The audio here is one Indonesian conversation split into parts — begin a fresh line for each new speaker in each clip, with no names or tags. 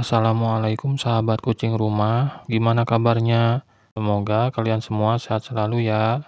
Assalamualaikum sahabat kucing rumah, gimana kabarnya? Semoga kalian semua sehat selalu ya.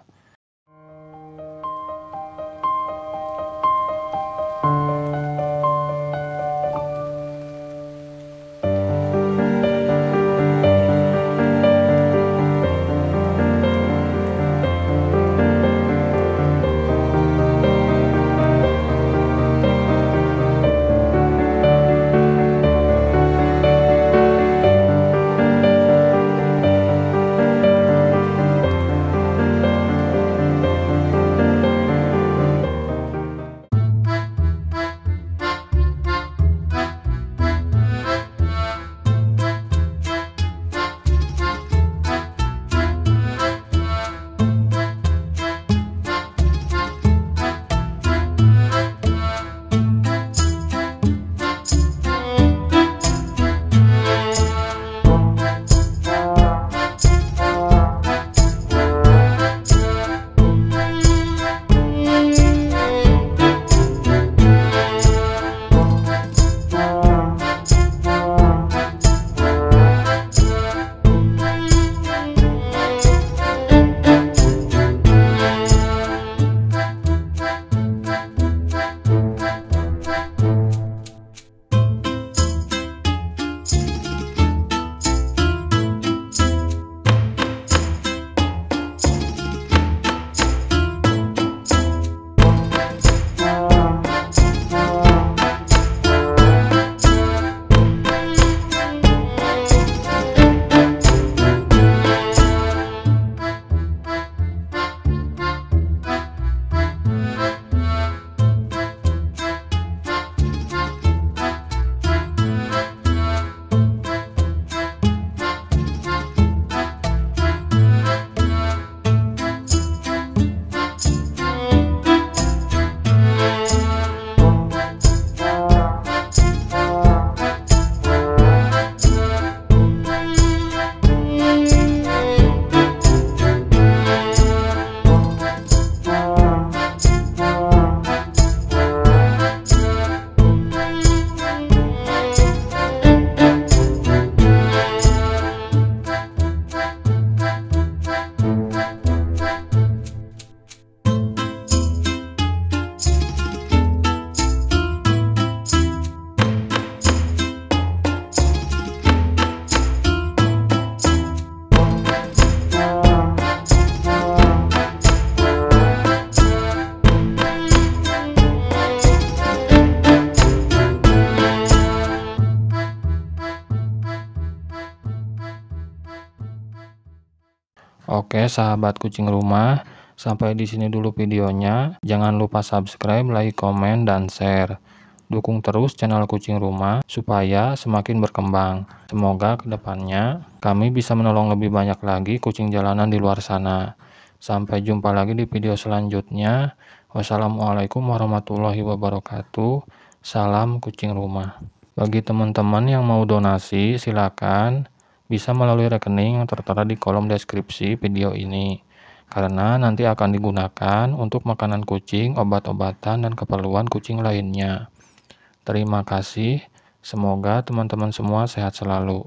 Oke, sahabat kucing rumah, sampai di sini dulu videonya. Jangan lupa subscribe, like, komen, dan share. Dukung terus channel kucing rumah supaya semakin berkembang. Semoga ke depannya kami bisa menolong lebih banyak lagi kucing jalanan di luar sana. Sampai jumpa lagi di video selanjutnya. Wassalamualaikum warahmatullahi wabarakatuh. Salam kucing rumah. Bagi teman-teman yang mau donasi, silakan bisa melalui rekening yang tertera di kolom deskripsi video ini, karena nanti akan digunakan untuk makanan kucing, obat-obatan, dan keperluan kucing lainnya. Terima kasih, semoga teman-teman semua sehat selalu.